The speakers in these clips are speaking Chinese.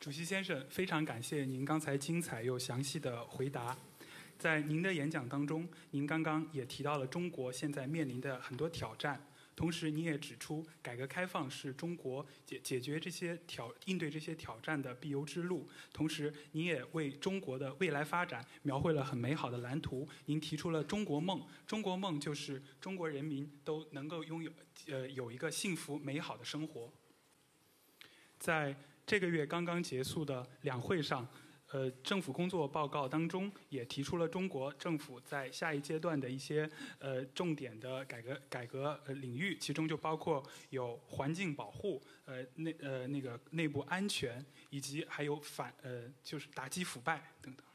主席先生，非常感谢您刚才精彩又详细的回答。在您的演讲当中，您刚刚也提到了中国现在面临的很多挑战，同时您也指出，改革开放是中国解解决这些挑应对这些挑战的必由之路。同时，您也为中国的未来发展描绘了很美好的蓝图。您提出了中国梦，中国梦就是中国人民都能够拥有呃有一个幸福美好的生活。在这个月刚刚结束的两会上。呃，政府工作报告当中也提出了中国政府在下一阶段的一些呃重点的改革改革呃领域，其中就包括有环境保护、呃内呃那个内部安全，以及还有反呃就是打击腐败等等。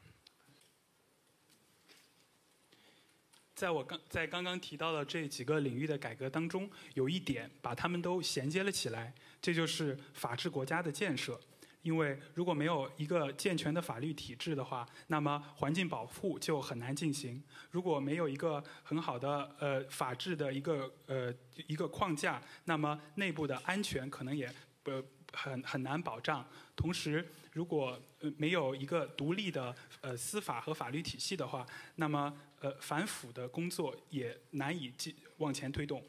在我刚在刚刚提到的这几个领域的改革当中，有一点把它们都衔接了起来，这就是法治国家的建设。因为如果没有一个健全的法律体制的话，那么环境保护就很难进行；如果没有一个很好的呃法治的一个呃一个框架，那么内部的安全可能也不很很难保障。同时，如果没有一个独立的呃司法和法律体系的话，那么呃反腐的工作也难以继往前推动。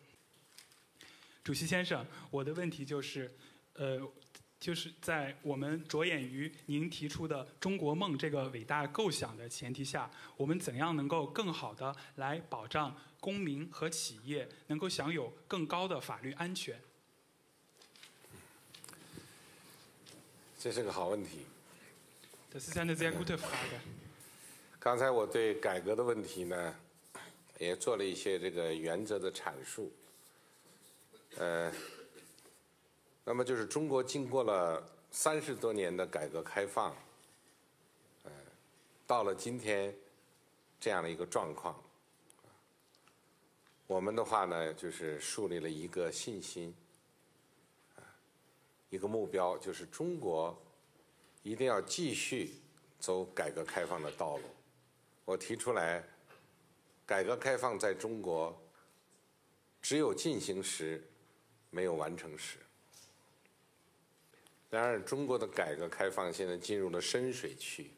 主席先生，我的问题就是呃。就是在我们着眼于您提出的中国梦这个伟大构想的前提下，我们怎样能够更好的来保障公民和企业能够享有更高的法律安全？这是个好问题。这是现在在 good 发的。刚才我对改革的问题呢，也做了一些这个原则的阐述。呃。那么就是中国经过了三十多年的改革开放，呃，到了今天这样的一个状况，我们的话呢，就是树立了一个信心，啊，一个目标，就是中国一定要继续走改革开放的道路。我提出来，改革开放在中国只有进行时，没有完成时。然而，中国的改革开放现在进入了深水区。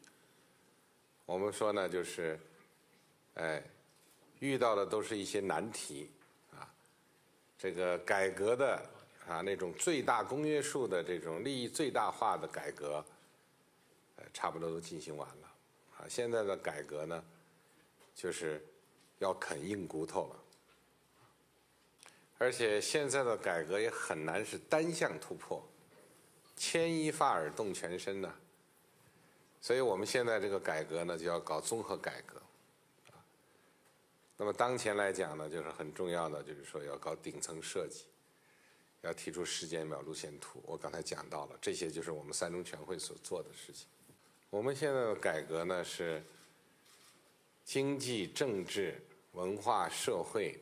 我们说呢，就是，哎，遇到的都是一些难题啊。这个改革的啊，那种最大公约数的这种利益最大化的改革，呃，差不多都进行完了。啊，现在的改革呢，就是要啃硬骨头了。而且现在的改革也很难是单向突破。牵一发而动全身呢，所以我们现在这个改革呢，就要搞综合改革，那么当前来讲呢，就是很重要的，就是说要搞顶层设计，要提出时间表、路线图。我刚才讲到了，这些就是我们三中全会所做的事情。我们现在的改革呢，是经济、政治、文化、社会，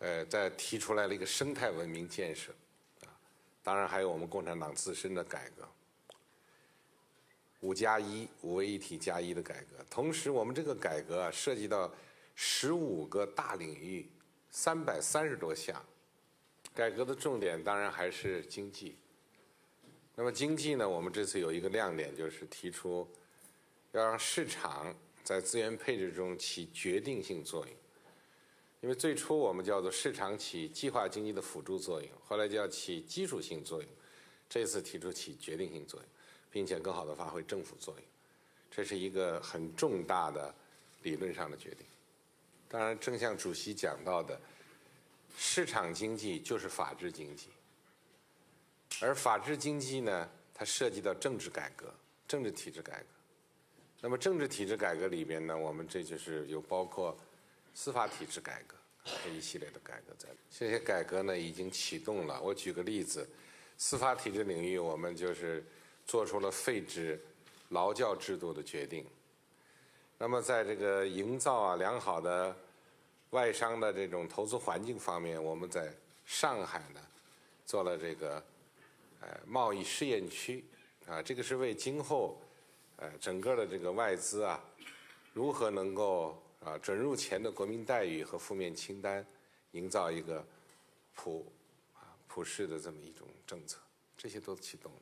呃，在提出来了一个生态文明建设。啊当然还有我们共产党自身的改革，五加一、五位一体加一的改革。同时，我们这个改革，涉及到十五个大领域，三百三十多项。改革的重点当然还是经济。那么经济呢，我们这次有一个亮点，就是提出要让市场在资源配置中起决定性作用。因为最初我们叫做市场起计划经济的辅助作用，后来就要起基础性作用，这次提出起决定性作用，并且更好的发挥政府作用，这是一个很重大的理论上的决定。当然，正像主席讲到的，市场经济就是法治经济，而法治经济呢，它涉及到政治改革、政治体制改革。那么政治体制改革里边呢，我们这就是有包括。司法体制改革这一系列的改革在这些改革呢已经启动了。我举个例子，司法体制领域，我们就是做出了废止劳教制度的决定。那么，在这个营造啊良好的外商的这种投资环境方面，我们在上海呢做了这个呃贸易试验区啊，这个是为今后呃整个的这个外资啊如何能够。啊，准入前的国民待遇和负面清单，营造一个普啊普世的这么一种政策，这些都启动了。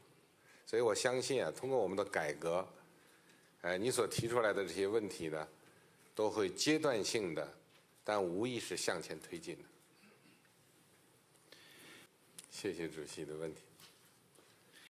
所以我相信啊，通过我们的改革，呃，你所提出来的这些问题呢，都会阶段性的，但无疑是向前推进的。谢谢主席的问题。